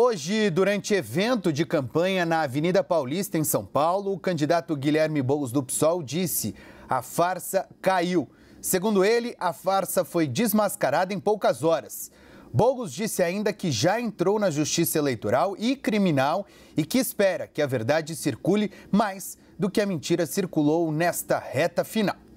Hoje, durante evento de campanha na Avenida Paulista, em São Paulo, o candidato Guilherme Boulos do PSOL disse: a farsa caiu. Segundo ele, a farsa foi desmascarada em poucas horas. Boulos disse ainda que já entrou na Justiça Eleitoral e Criminal e que espera que a verdade circule mais do que a mentira circulou nesta reta final.